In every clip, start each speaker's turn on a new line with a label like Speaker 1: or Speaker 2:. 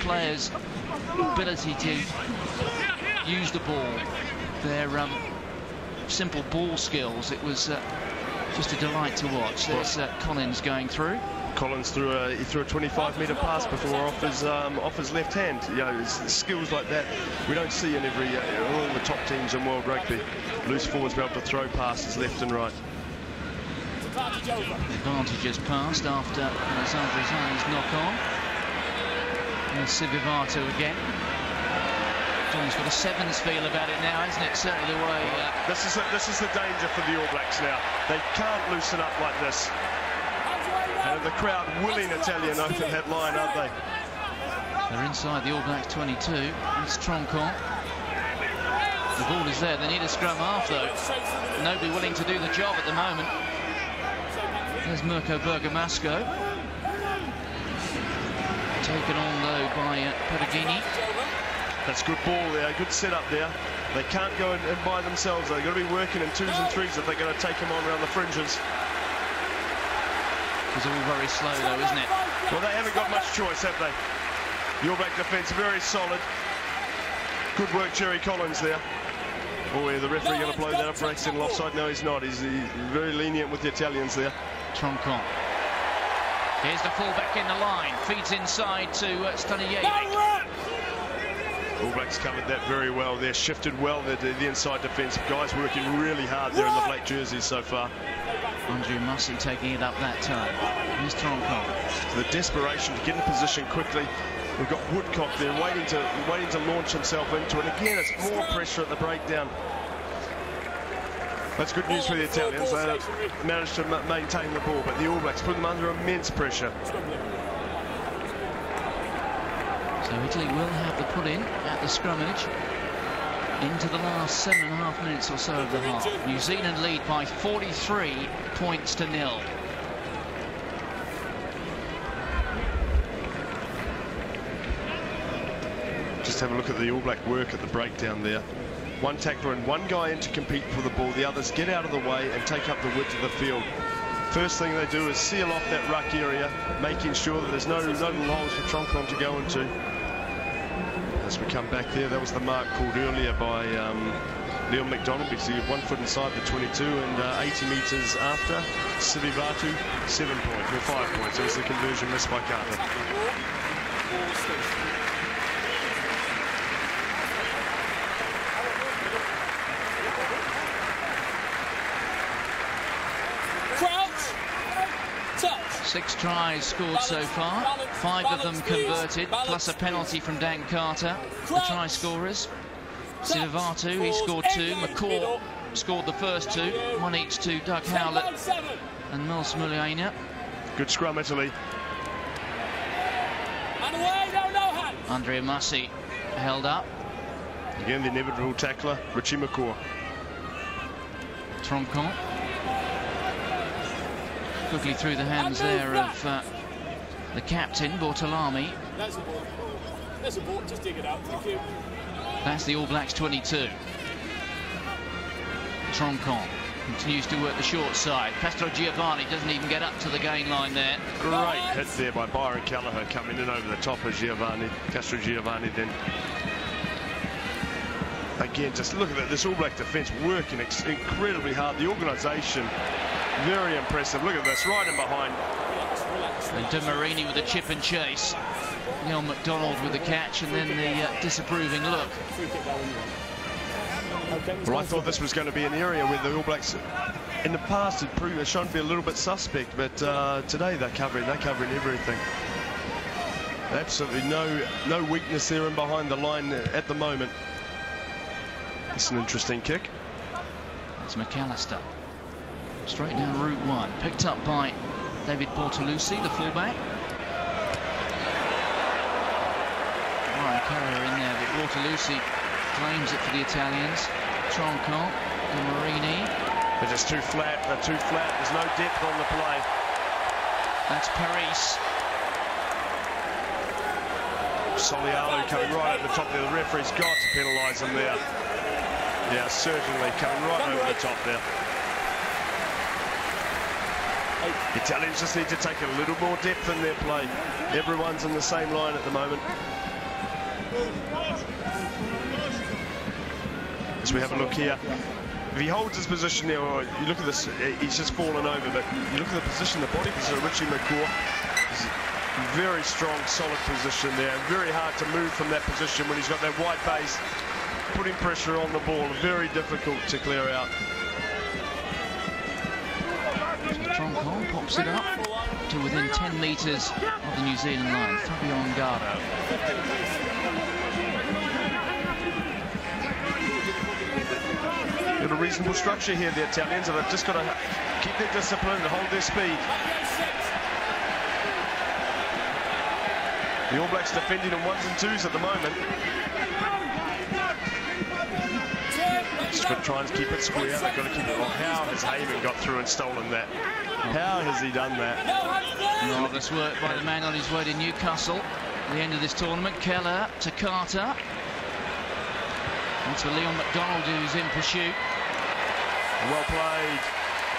Speaker 1: players' ability to use the ball, their um, simple ball skills. It was uh, just a delight to watch. There's uh, Collins going through.
Speaker 2: Collins threw a he threw a 25 metre pass before off his um, off his left hand. You know, skills like that we don't see in every uh, all the top teams in world rugby. Loose forwards be able to throw passes left and right.
Speaker 1: Advantage is passed after Alexandre Zanni's knock on. And again. John's got a sevens feel about it now, isn't it? Certainly the way. Uh...
Speaker 2: This is a, this is the danger for the All Blacks now. They can't loosen up like this. And the crowd willing Italian over that line, aren't they?
Speaker 1: They're inside the All Blacks 22. It's Troncon. The ball is there. They need a scrum half, though. Nobody willing to do the job at the moment. There's Mirko Bergamasco. Taken on, though, by uh, Perugini.
Speaker 2: That's good ball there, good setup there. They can't go and, and by themselves. They've got to be working in twos and threes if they're going to take him on around the fringes.
Speaker 1: It's all very slow, though, isn't it?
Speaker 2: Well, they haven't got much choice, have they? Your back defence very solid. Good work, Jerry Collins there. Oh, yeah, the referee going to blow that up for accidental offside. No, he's not. He's, he's very lenient with the Italians there.
Speaker 1: Troncon. Here's the fullback in the line. Feeds inside to uh, Stanojevic.
Speaker 2: All Blacks covered that very well there, shifted well the, the inside defence. Guys working really hard there in the black jerseys so far.
Speaker 1: Andrea Masi taking it up that time. Here's Troncon.
Speaker 2: The desperation to get in position quickly. We've got Woodcock there waiting to waiting to launch himself into it. Again, it's more pressure at the breakdown. That's good news for the Italians. They managed to maintain the ball, but the All Blacks put them under immense pressure.
Speaker 1: So Italy will have the put in at the scrummage into the last seven and a half minutes or so of the half. New Zealand lead by 43 points to nil.
Speaker 2: Just have a look at the All Black work at the breakdown there. One tackler and one guy in to compete for the ball. The others get out of the way and take up the width of the field. First thing they do is seal off that ruck area, making sure that there's no, no little holes for Troncon to go into. As we come back there, that was the mark called earlier by um, Leon MacDonald because he had one foot inside the 22 and uh, 80 metres after. Sivivatu, seven points, or five points. It was the conversion missed by Carter.
Speaker 1: Six tries scored so far, five of them converted, plus a penalty from Dan Carter, the try scorers. Sivivatu, he scored two. McCaw scored the first two, one each to Doug Howlett and Mils Muliaina.
Speaker 2: Good scrum, Italy.
Speaker 1: Andrea Masi held up.
Speaker 2: Again, the inevitable tackler, Richie McCaw.
Speaker 1: Troncon quickly through the hands there of uh, the captain, Bortolami. That's a ball. That's a ball. Just dig it out. Thank you. That's the All Blacks 22. Troncon continues to work the short side. Castrogiovanni doesn't even get up to the gain line there.
Speaker 2: Great hit there by Byron Kelleher coming in over the top of Giovanni. Castrogiovanni then again, just look at that. This All Black defence working incredibly hard. The organisation very impressive. Look at this, right in behind.
Speaker 1: And De Marigny with a chip and chase. Neil MacDonald with the catch and then the uh, disapproving look.
Speaker 2: Well, I thought this was going to be an area where the All Blacks in the past had proved shown to be a little bit suspect, but uh, today they're covering, they're covering everything. Absolutely no no weakness there and behind the line at the moment. It's an interesting kick.
Speaker 1: It's McAlister. Straight down Route 1. Picked up by David Bortolussi, the fullback. Ryan Carrier in there, but Bortolussi claims it for the Italians. Troncon, De Marigny.
Speaker 2: They're just too flat. They're too flat. There's no depth on the play.
Speaker 1: That's Parisse.
Speaker 2: So'oialo coming right at the top there. The referee's got to penalise him there. Yeah, certainly coming right over the top there. Italians just need to take a little more depth in their play. Everyone's in the same line at the moment. As we have a look here, if he holds his position or you look at this, he's just fallen over, but you look at the position, the body position of Richie McCaw, very strong, solid position there. Very hard to move from that position when he's got that wide base, putting pressure on the ball. Very difficult to clear out.
Speaker 1: It up to within 10 metres of the New Zealand line. Fabio Ongaro.
Speaker 2: Got a reasonable structure here, the Italians, and they've just got to keep their discipline and hold their speed. The All Blacks defending in ones and twos at the moment. Just got to keep it square. They've got to keep it. Oh, how has Hayman got through and stolen that? How has he done that?
Speaker 1: Marvellous work by the man on his way to Newcastle. At the end of this tournament, Kelleher to Carter. Onto Leon MacDonald, who's in pursuit.
Speaker 2: Well played.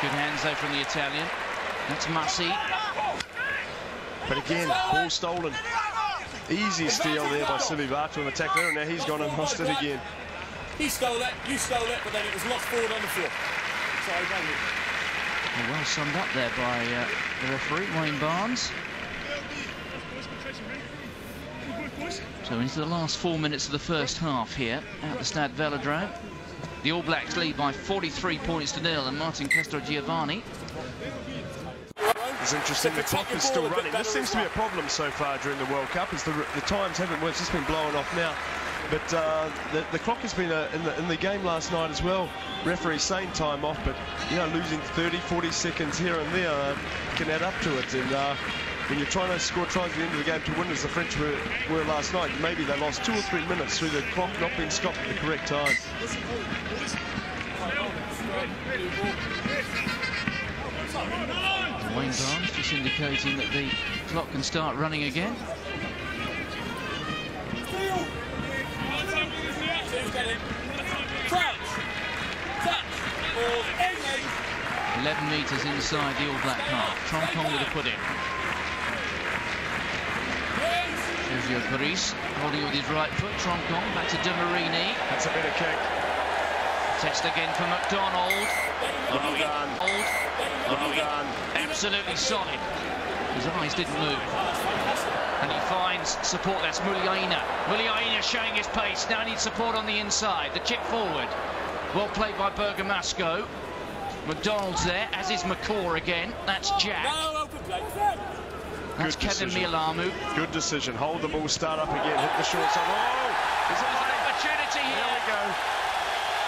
Speaker 1: Good hands, though, from the Italian. That's Masi.
Speaker 2: But again, ball stolen. Easy steal there by Sivivatu on the tackler, and now he's gone and lost it again.
Speaker 3: He stole it, you stole it, but then it was lost forward on the floor. Sorry,
Speaker 1: Well, summed up there by uh, the referee, Wayne Barnes. So into the last four minutes of the first half here at the Stade Velodrome. The All Blacks lead by 43 points to nil, and Martin Castrogiovanni
Speaker 2: it's interesting, the clock is still running. This seems to be a problem so far during the World Cup, as the, the times haven't worked. It's just been blowing off now. But uh, the, the, clock has been uh, in, the, in, the, game last night as well. Referee saying time off, but you know losing 30, 40 seconds here and there uh, can add up to it. And uh, when you're trying to score tries at the end of the game to win, as the French were, were last night, maybe they lost two or three minutes through the clock not being stopped at the correct time.
Speaker 1: Wayne Barnes just indicating that the clock can start running again. Eleven metres inside the All Black half. Troncon with a put in. Sergio Parisse holding with his right foot. Troncon back to De Marigny.
Speaker 2: That's a bit of kick.
Speaker 1: Test again for MacDonald.
Speaker 2: Well done. Well done.
Speaker 1: Absolutely solid. His eyes didn't move. And he finds support. That's Muliaina. Muliaina showing his pace. Now he needs support on the inside. The chip forward. Well played by Bergamasco. MacDonald's there, as is McCaw again. That's Jack. That's Keven Mealamu.
Speaker 2: Good decision. Hold the ball, start up again, hit the short side. Oh!
Speaker 1: There's an opportunity here.
Speaker 2: There we go.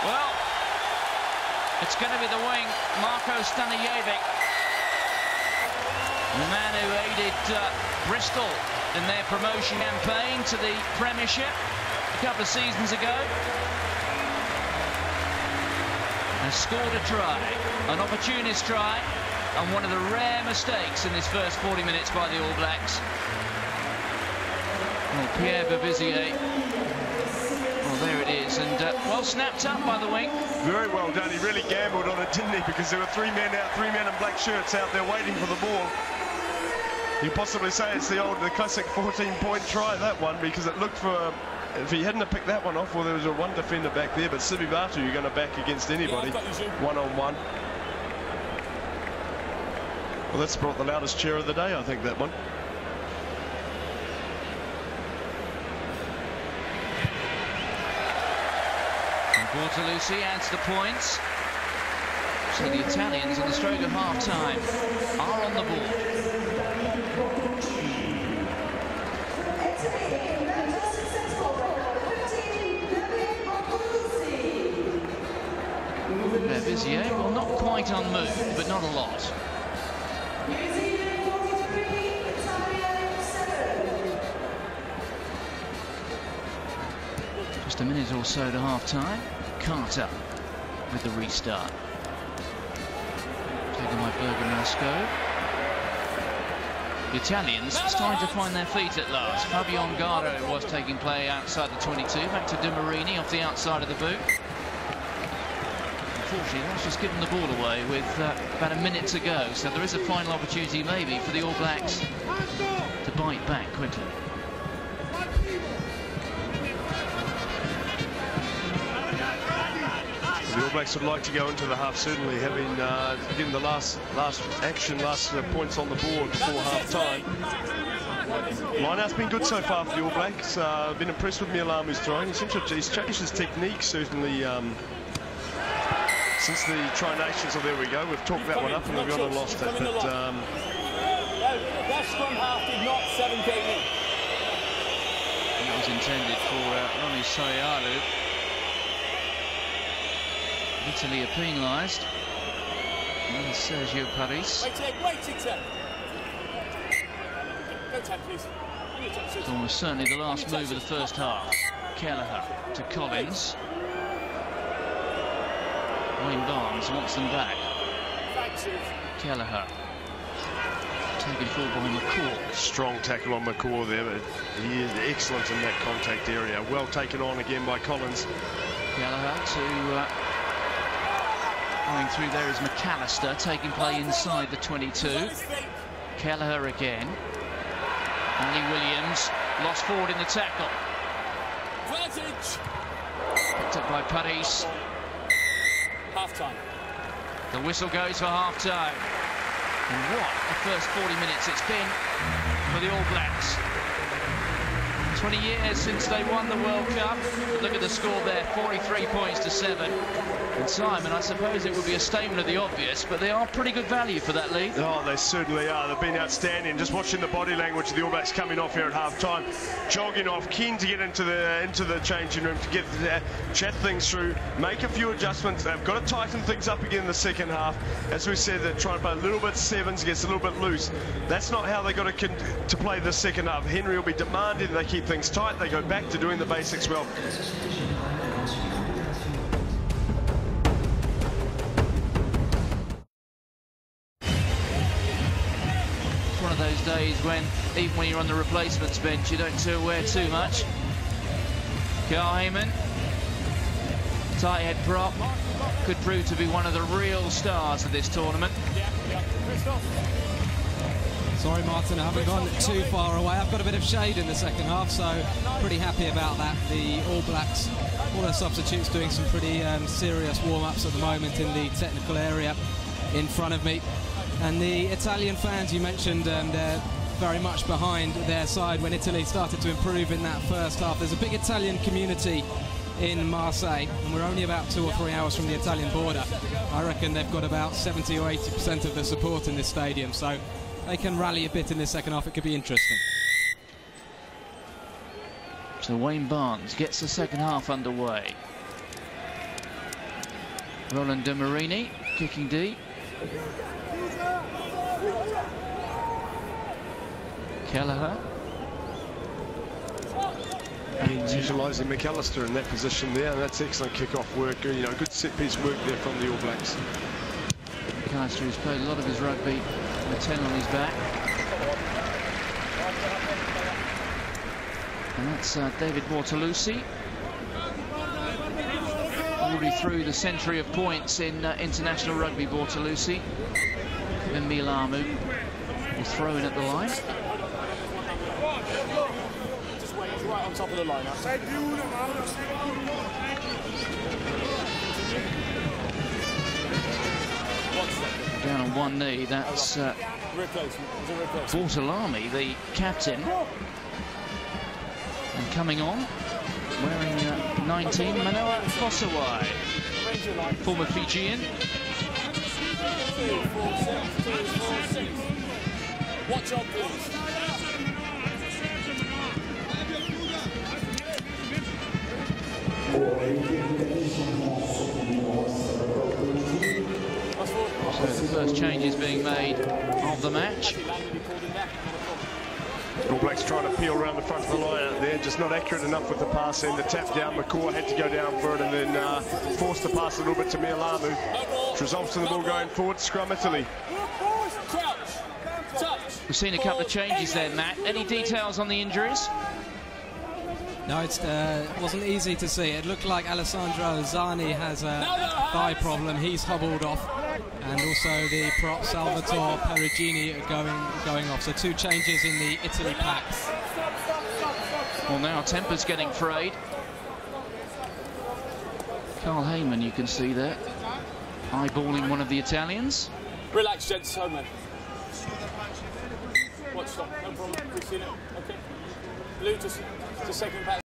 Speaker 1: Well, it's going to be the wing, Marko Stanojevic. The man who aided uh, Bristol in their promotion campaign to the Premiership a couple of seasons ago. Has scored a try, an opportunist try, and one of the rare mistakes in this first 40 minutes by the All Blacks. Well, Pierre Babizier well, there it is, and uh, well snapped up by the wing.
Speaker 2: Very well done. He really gambled on it, didn't he? Because there were three men out, three men in black shirts out there waiting for the ball. You possibly say it's the old, the classic 14-point try, that one, because it looked for... If he hadn't have picked that one off, well, there was a one defender back there, but Sibi Sivivatu, you're going to back against anybody, one-on-one. -on -one. Well, that's brought the loudest cheer of the day, I think, that one.
Speaker 1: Bortolussi adds the points. So the Italians on the stroke of half-time are on the board. Well, not quite unmoved, but not a lot. Just a minute or so to half-time. Carter with the restart. Taken by Bergamasco. The Italians starting to find their feet at last. Fabio Ongaro was taking play outside the 22. Back to De Marigny off the outside of the boot unfortunately, that's just given the ball away with uh, about a minute to go. So there is a final opportunity maybe for the All Blacks to bite back quickly.
Speaker 2: The All Blacks would like to go into the half certainly, having uh, given the last last action, last uh, points on the board before half time. Lineout's been good so far for the All Blacks. Uh, been impressed with Milam who's throwing. He's, he's changed his technique certainly. Um, since the Tri Nations. So there we go. We've talked that one up and we've gone and lost it. But um,
Speaker 3: that scrum half did not 7 KE.
Speaker 1: That was intended for uh, Rodney So'oialo. Italy are penalised. And Sergio Parisse.
Speaker 3: Wait, take, wait, take, take. Go tap, please. Go tap, Susan.
Speaker 1: It's almost certainly the last move of the first half. Kelleher to Collins. Wayne Barnes wants them back.
Speaker 3: Thanks,
Speaker 1: Kelleher. Taken forward by McCourt.
Speaker 2: strong tackle on McCaw there, but he is excellent in that contact area. Well taken on again by Collins.
Speaker 1: Gallagher to uh, going through there is McAlister taking play inside the 22.
Speaker 3: His.
Speaker 1: Kelleher again. Ali Williams lost forward in the tackle. Picked up by Parisse.
Speaker 3: Half time.
Speaker 1: The whistle goes for half time. And what a first 40 minutes it's been for the All Blacks. 20 years since they won the World Cup. But look at the score there, 43 points to 7. And Simon, I suppose it would be a statement of the obvious, but they are pretty good value for that lead.
Speaker 2: Oh, they certainly are. They've been outstanding. Just watching the body language of the All Blacks coming off here at half time, jogging off, keen to get into the into the changing room to get uh, chat things through, make a few adjustments. They've got to tighten things up again in the second half. As we said, they're trying to play a little bit sevens, gets a little bit loose. That's not how they got to to play the second half. Henry will be demanding they keep things tight. They go back to doing the basics well.
Speaker 1: It's one of those days when, even when you're on the replacements bench, you don't too wear too much. Carl Hayman, tight head prop, could prove to be one of the real stars of this tournament.
Speaker 4: Sorry, Martin, I haven't gone too far away. I've got a bit of shade in the second half, so pretty happy about that. The All Blacks, all their substitutes doing some pretty um, serious warm-ups at the moment in the technical area in front of me. And the Italian fans, you mentioned, um, they're very much behind their side when Italy started to improve in that first half. There's a big Italian community in Marseille, and we're only about two or three hours from the Italian border. I reckon they've got about 70 or 80% of the support in this stadium, so they can rally a bit in this second half. It could be interesting.
Speaker 1: So Wayne Barnes gets the second half underway. Roland De Marigny kicking deep. Kelleher.
Speaker 2: And utilising McAlister in that position there, and that's excellent kick-off work. You know, good set-piece work there from the All Blacks.
Speaker 1: McAlister has played a lot of his rugby with 10 on his back. And that's uh, David Bortolussi. Already through the century of points in uh, international rugby, Bortolussi. Then Mealamu will throw in at the line.
Speaker 3: Just wait, he's right on top of the lineup. One
Speaker 1: knee, that's uh,
Speaker 3: Replacement. It's a replacement.
Speaker 1: Bortolami, the captain. And coming on, wearing uh, 19, Manoa Vosawai,
Speaker 3: Range your line.
Speaker 1: former Fijian.
Speaker 3: Two, four, six. Two, four, six. Watch on, please. That's four.
Speaker 1: So the first changes being made of the match.
Speaker 3: Landon, you called him back.
Speaker 2: All Blacks trying to peel around the front of the line out there, just not accurate enough with the pass in. The tap down, McCaw had to go down for it and then uh, forced the pass a little bit to Mealamu, which results in the ball going forward. Scrum Italy.
Speaker 1: We've seen a couple of changes there, Matt. Any details on the injuries?
Speaker 4: No, it uh, wasn't easy to see. It looked like Alessandro Zanni has a thigh problem. He's hobbled off. And also the prop Salvatore Perugini are going, going off. So two changes in the Italy pack.
Speaker 1: Well, now Temper's getting frayed. Carl Hayman, you can see there, eyeballing one of the Italians.
Speaker 3: Relax, gents. Home man. Watch stop. No problem. We've seen it. Okay. Blue, just, just second back.